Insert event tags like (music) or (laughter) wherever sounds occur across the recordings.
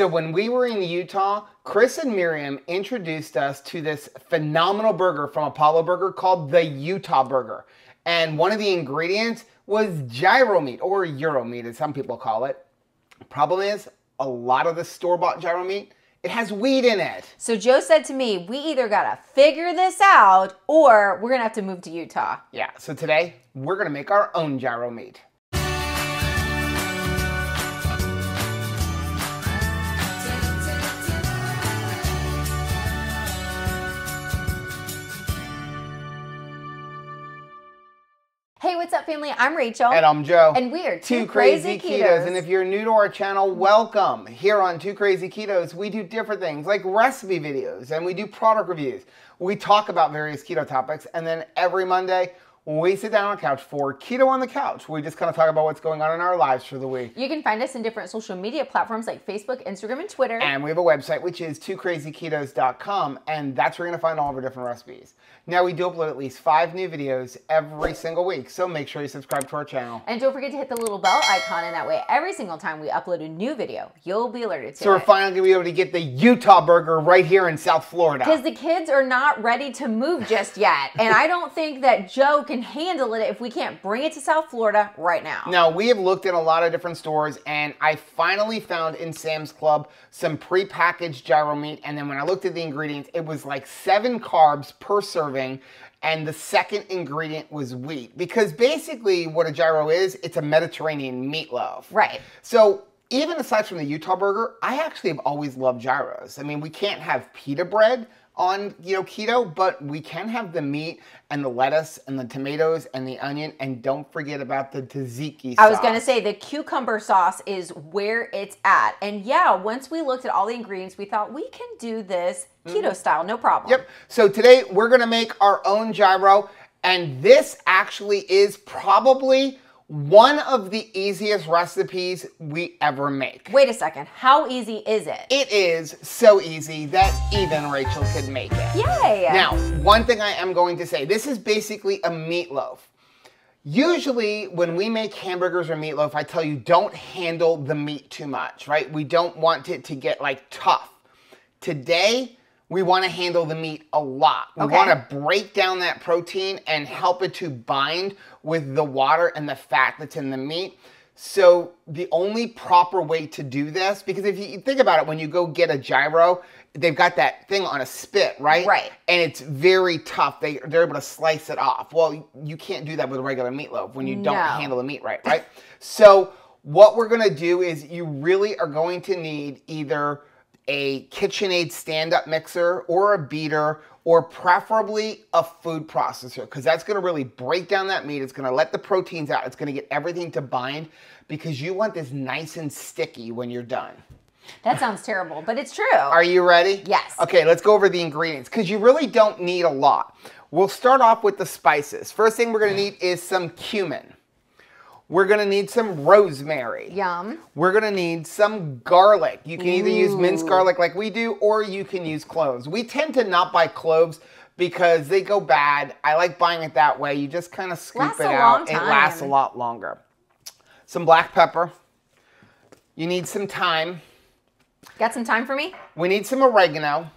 So when we were in Utah, Chris and Miriam introduced us to this phenomenal burger from Apollo Burger called the Utah Burger. And one of the ingredients was gyro meat or Euro meat, as some people call it. Problem is, a lot of the store-bought gyro meat, it has weed in it. So Joe said to me, we either gotta figure this out or we're gonna have to move to Utah. Yeah, so today we're gonna make our own gyro meat. Family? I'm Rachel. And I'm Joe. And we are Two, Crazy, Ketos. And if you're new to our channel, welcome. Here on Two Crazy Ketos, we do different things like recipe videos and we do product reviews. We talk about various keto topics. And then every Monday, we sit down on the couch for Keto on the Couch. We just kind of talk about what's going on in our lives for the week. You can find us in different social media platforms like Facebook, Instagram, and Twitter. And we have a website, which is twocrazyketos.com, and that's where you're going to find all of our different recipes. Now, we do upload at least five new videos every single week, so make sure you subscribe to our channel. And don't forget to hit the little bell icon, and that way, every single time we upload a new video, you'll be alerted to So it. we're finally going to be able to get the Utah burger right here in South Florida. Because the kids are not ready to move just yet. and I don't think that Joe can handle it if we can't bring it to South Florida right now. Now, we have looked at a lot of different stores, and I finally found in Sam's Club some prepackaged gyro meat. And then when I looked at the ingredients, it was like seven carbs per serving. And the second ingredient was wheat. Because basically, what a gyro is, it's a Mediterranean meatloaf. Right. So, even aside from the Utah burger, I actually have always loved gyros. I mean, we can't have pita bread on you know keto, but we can have the meat and the lettuce and the tomatoes and the onion, and don't forget about the tzatziki sauce. I was going to say the cucumber sauce is where it's at. And yeah, once we looked at all the ingredients, we thought we can do this mm-hmm. keto style, no problem. Yep. So today we're gonna make our own gyro, and this actually is probably one of the easiest recipes we ever make. Wait a second. How easy is it? It is so easy that even Rachel could make it. Yay! Now, one thing I am going to say this is basically a meatloaf. Usually, when we make hamburgers or meatloaf, I tell you don't handle the meat too much, right? We don't want it to get like tough. Today, we want to handle the meat a lot. We Okay. want to break down that protein and help it to bind with the water and the fat that's in the meat. So the only proper way to do this, because if you think about it, when you go get a gyro, they've got that thing on a spit, right? Right. And it's very tough. They they're able to slice it off. Well, you can't do that with a regular meatloaf when you don't handle the meat right, right? so what we're gonna do is you really are going to need either a KitchenAid stand-up mixer or a beater or preferably a food processor because that's going to really break down that meat. It's going to let the proteins out. It's going to get everything to bind because you want this nice and sticky when you're done. That sounds terrible, but it's true. Are you ready? Yes. Okay, let's go over the ingredients because you really don't need a lot. We'll start off with the spices. First thing we're going to need is some cumin. We're going to need some rosemary. Yum. We're gonna need some garlic. You can either use minced garlic like we do, or you can use cloves. We tend to not buy cloves because they go bad. I like buying it that way. You just kind of scoop Lasts it a out. It lasts a lot longer. Some black pepper. You need some thyme. Got some time for me? We need some oregano.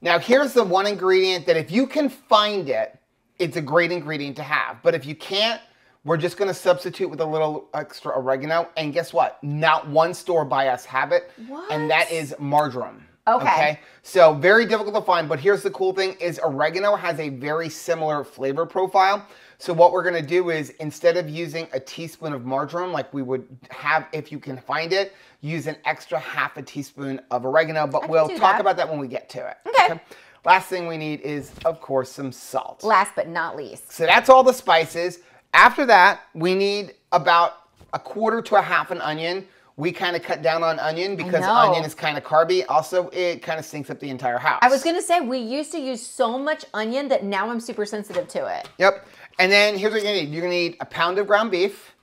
Now, here's the one ingredient that if you can find it, it's a great ingredient to have. But if you can't, we're just going to substitute with a little extra oregano. And guess what? Not one store by us have it. What? And that is marjoram. Okay. okay. So very difficult to find, but here's the cool thing is oregano has a very similar flavor profile. So what we're gonna do is instead of using a teaspoon of marjoram like we would have if you can find it, use an extra half a teaspoon of oregano, but we'll talk that. about that when we get to it. Okay. Last thing we need is, of course, some salt. Last but not least. So that's all the spices. After that, we need about a quarter to a half an onion. We kind of cut down on onion because onion is kind of carby. Also, it kind of stinks up the entire house. I was gonna say we used to use so much onion that now I'm super sensitive to it. Yep. And then here's what you're gonna need. You're gonna need a pound of ground beef.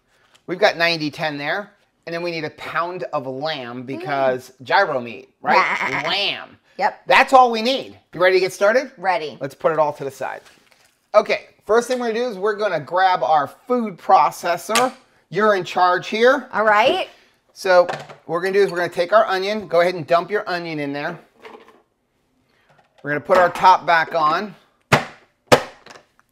We've got 90-10 there. And then we need a pound of lamb mm. because gyro meat, right? Lamb. Yep. That's all we need. You ready to get started? Ready. Let's put it all to the side. Okay, first thing we're gonna do is we're gonna grab our food processor. You're in charge here. All right. So what we're gonna do is we're gonna take our onion, go ahead and dump your onion in there. We're gonna put our top back on.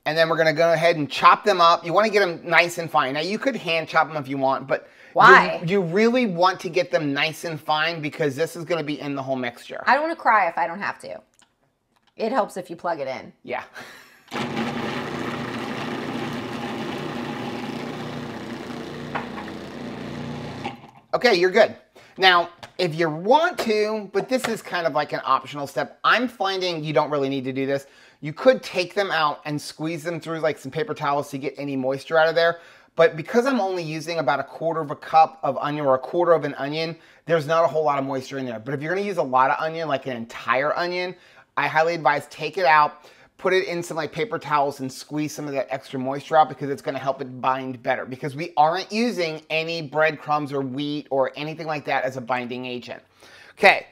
And then we're gonna go ahead and chop them up. You wanna get them nice and fine. Now you could hand chop them if you want, but Why? You, you really want to get them nice and fine because this is gonna be in the whole mixture. I don't want to cry if I don't have to. It helps if you plug it in. Yeah. (laughs) Okay, you're good. Now, if you want to, but this is kind of like an optional step, I'm finding you don't really need to do this. You could take them out and squeeze them through like some paper towels to get any moisture out of there. But because I'm only using about a quarter of a cup of onion or a quarter of an onion, there's not a whole lot of moisture in there. But if you're gonna use a lot of onion, like an entire onion, I highly advise take it out, put it in some like paper towels and squeeze some of that extra moisture out because it's gonna help it bind better because we aren't using any breadcrumbs or wheat or anything like that as a binding agent. Okay,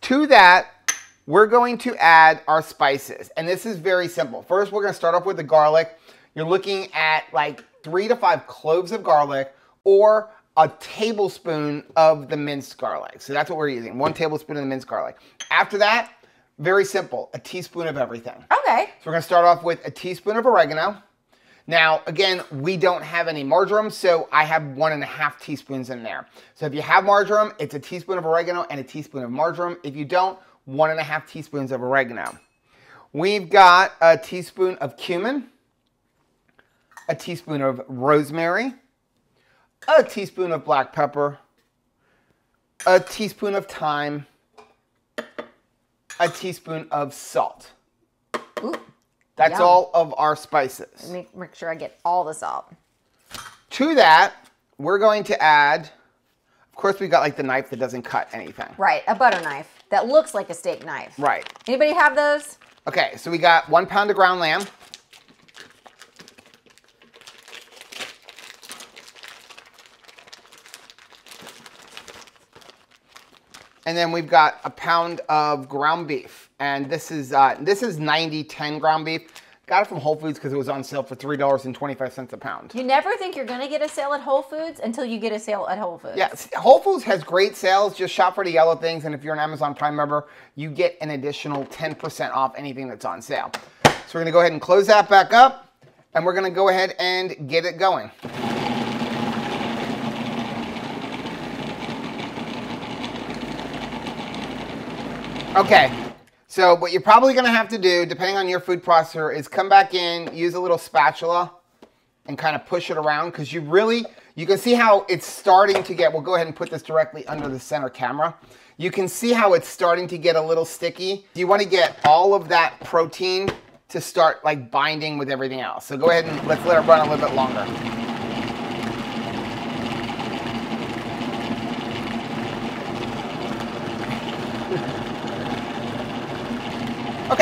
to that, we're going to add our spices. And this is very simple. First, we're gonna start off with the garlic. You're looking at like three to five cloves of garlic or a tablespoon of the minced garlic. So that's what we're using, one tablespoon of the minced garlic. After that, very simple, a teaspoon of everything. Okay. So we're gonna start off with a teaspoon of oregano. Now, again, we don't have any marjoram, so I have one and a half teaspoons in there. So if you have marjoram, it's a teaspoon of oregano and a teaspoon of marjoram. If you don't, one and a half teaspoons of oregano. We've got a teaspoon of cumin, a teaspoon of rosemary, a teaspoon of black pepper, a teaspoon of thyme, a teaspoon of salt. Ooh. That's Yum. all of our spices. Make, make sure I get all the salt. To that, we're going to add, of course, we've got like the knife that doesn't cut anything. Right, a butter knife that looks like a steak knife. Right. Anybody have those? Okay, so we got one pound of ground lamb. And then we've got a pound of ground beef. And this is uh, this is 90-10 ground beef. Got it from Whole Foods because it was on sale for $3.25 a pound. You never think you're going to get a sale at Whole Foods until you get a sale at Whole Foods. Yes, Whole Foods has great sales. Just shop for the yellow things, and if you're an Amazon Prime member, you get an additional 10% off anything that's on sale. So we're gonna go ahead and close that back up, and we're gonna go ahead and get it going. Okay, so what you're probably gonna have to do, depending on your food processor, is come back in, use a little spatula, and kind of push it around because you really, you can see how it's starting to get, we'll go ahead and put this directly under the center camera. You can see how it's starting to get a little sticky. You want to get all of that protein to start like binding with everything else. So go ahead and let's let it run a little bit longer.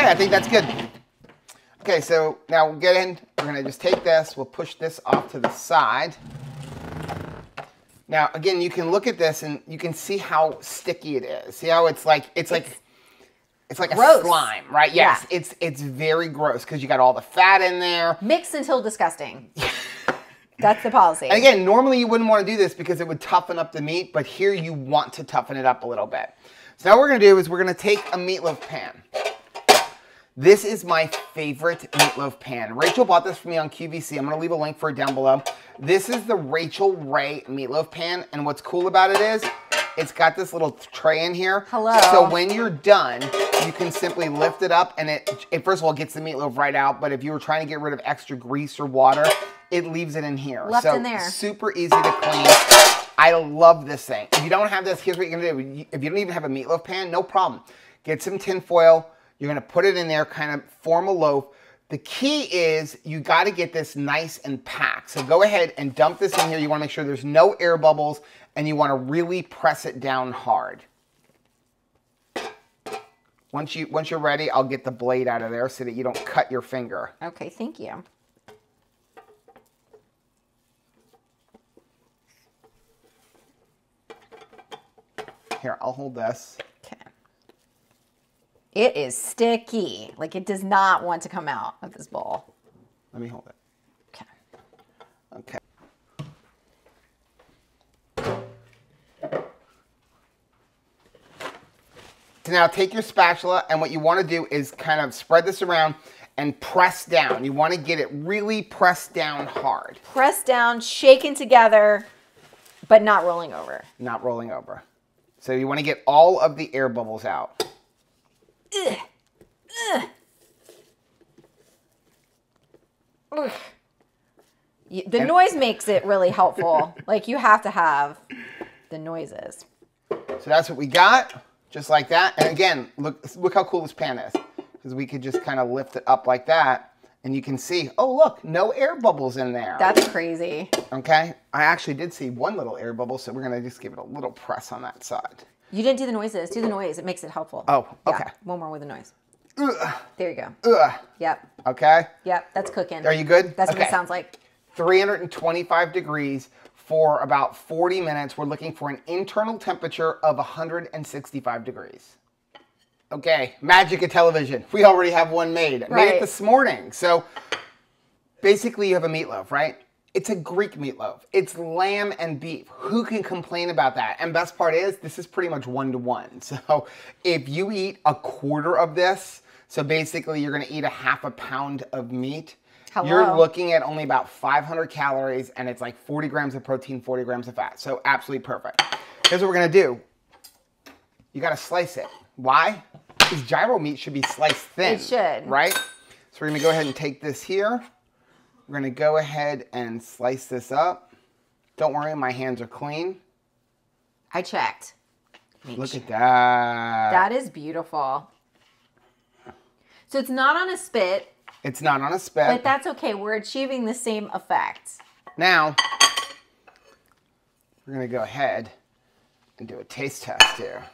I think that's good. Okay, so now we'll get in. We're gonna just take this, we'll push this off to the side. Now, again, you can look at this and you can see how sticky it is. See how it's like, it's like, it's like gross. a slime, right? Yes, Yeah. it's it's very gross because you got all the fat in there. Mix until disgusting. (laughs) That's the policy. And again, normally you wouldn't want to do this because it would toughen up the meat, but here you want to toughen it up a little bit. So now what we're gonna do is we're gonna take a meatloaf pan. This is my favorite meatloaf pan. Rachel bought this for me on QVC. I'm gonna leave a link for it down below. This is the Rachael Ray meatloaf pan, and what's cool about it is it's got this little tray in here. Hello. So when you're done, you can simply lift it up, and it, it first of all gets the meatloaf right out. But if you were trying to get rid of extra grease or water, it leaves it in here. Left so in there. super easy to clean. I love this thing. If you don't have this, here's what you're gonna do. If you don't even have a meatloaf pan, no problem. Get some tin foil. You're gonna put it in there, kind of form a loaf. The key is you gotta get this nice and packed. So go ahead and dump this in here. You wanna make sure there's no air bubbles and you wanna really press it down hard. Once, you, once you're ready, I'll get the blade out of there so that you don't cut your finger. okay, thank you. Here, I'll hold this. It is sticky. Like it does not want to come out of this bowl. Let me hold it. Okay. Okay. So now take your spatula and what you want to do is kind of spread this around and press down. You want to get it really pressed down hard. Press down, shaken together, but not rolling over. Not rolling over. So you want to get all of the air bubbles out. Ugh. Ugh. Ugh. The noise makes it really helpful. like you have to have the noises. So that's what we got, just like that. And again, look, look how cool this pan is. Because we could just kind of lift it up like that. And you can see, oh look, no air bubbles in there. That's crazy. okay, I actually did see one little air bubble, so we're gonna just give it a little press on that side. You didn't do the noises. Do the noise. It makes it helpful. Oh, Yeah, okay. One more with the noise. Ugh, There you go. ugh, Yep. okay, Yep. That's cooking. are you good? That's what it sounds like. 325 degrees for about 40 minutes. We're looking for an internal temperature of 165 degrees. Okay, magic of television. We already have one made. Made Right. it this morning. So basically, you have a meatloaf, right? It's a Greek meatloaf. It's lamb and beef. Who can complain about that? And best part is, this is pretty much one to one. So if you eat a quarter of this, so basically you're gonna eat a half a pound of meat, Hello. you're looking at only about 500 calories and it's like 40 grams of protein, 40 grams of fat. So absolutely perfect. Here's what we're gonna do. You gotta slice it. Why? Because gyro meat should be sliced thin. It should. Right? So we're gonna go ahead and take this here. We're gonna go ahead and slice this up. Don't worry, my hands are clean. I checked. Make Look sure. at that. That is beautiful. So it's not on a spit, It's not on a spit. but that's okay. We're achieving the same effect. Now, we're gonna go ahead and do a taste test here.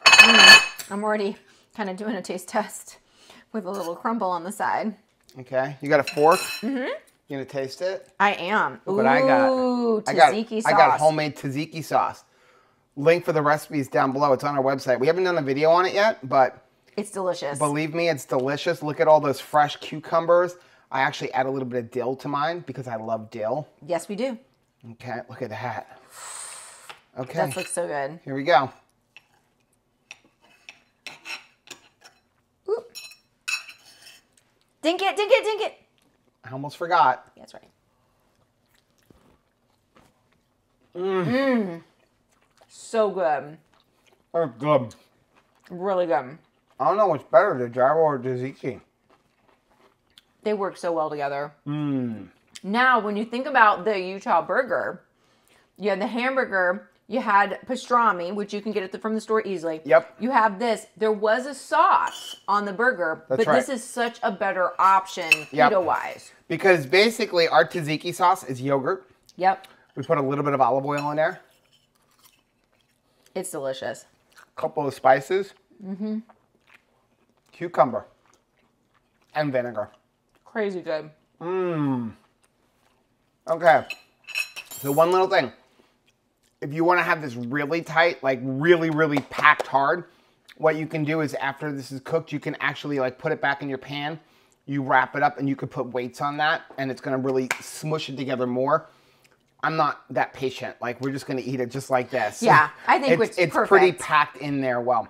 I'm already kind of doing a taste test with a little crumble on the side. Okay, you got a fork? Mm-hmm. You gonna taste it? I am. Look what I got. Ooh, I got, tzatziki I got homemade tzatziki sauce. Link for the recipes down below. It's on our website. We haven't done a video on it yet, but It's delicious. believe me, it's delicious. Look at all those fresh cucumbers. I actually add a little bit of dill to mine because I love dill. yes, we do. Okay, look at that. Okay, That looks so good. here we go. Ooh. Dink it, dink it, dink it. I almost forgot. That's right. Mm. Mmm. So good. Oh, good. Really good. I don't know what's better, the gyro or the tzatziki. They work so well together. Mmm. Now, when you think about the Utah burger, you had the hamburger, you had pastrami, which you can get at the, from the store easily. Yep. You have this. There was a sauce on the burger, That's but this is such a better option Yep. keto wise. Because basically, our tzatziki sauce is yogurt. Yep. We put a little bit of olive oil in there, It's delicious. a couple of spices, mm-hmm. cucumber, and vinegar. Crazy good. Mmm. Okay. So one little thing. If you want to have this really tight, like really, really packed hard, what you can do is after this is cooked, you can actually like put it back in your pan. You wrap it up and you could put weights on that and it's going to really smush it together more. I'm not that patient. Like we're just going to eat it just like this. Yeah, (laughs) I think it's, it's it's pretty packed in there well.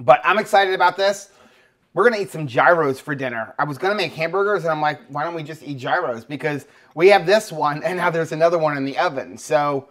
But I'm excited about this. We're gonna eat some gyros for dinner. I was gonna make hamburgers, and I'm like, why don't we just eat gyros? Because we have this one, and now there's another one in the oven. So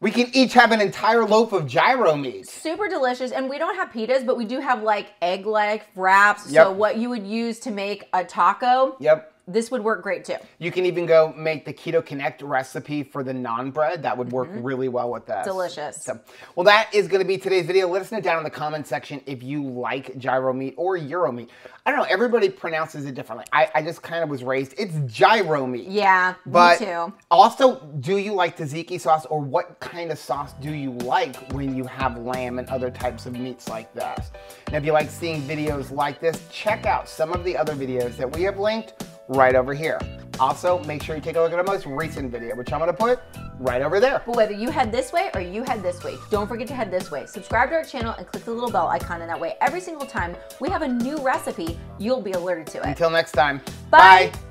we can each have an entire loaf of gyro meat. Super delicious. And we don't have pitas, but we do have like egg like wraps. So what you would use to make a taco, Yep. This would work great too. You can even go make the Keto Connect recipe for the non bread. That would work really well with this. Mm-hmm. Delicious. So, well, that is going to be today's video. Let us know down in the comment section if you like gyro meat or euro meat. I don't know. Everybody pronounces it differently. I, I just kind of was raised. It's gyro meat. Yeah, But me too. also, do you like tzatziki sauce or what kind of sauce do you like when you have lamb and other types of meats like this? And if you like seeing videos like this, check out some of the other videos that we have linked right over here. Also, make sure you take a look at our most recent video, which I'm gonna put right over there. But whether you head this way or you head this way, don't forget to head this way. Subscribe to our channel and click the little bell icon, and that way, every single time we have a new recipe, you'll be alerted to it. Until next time, Bye. bye.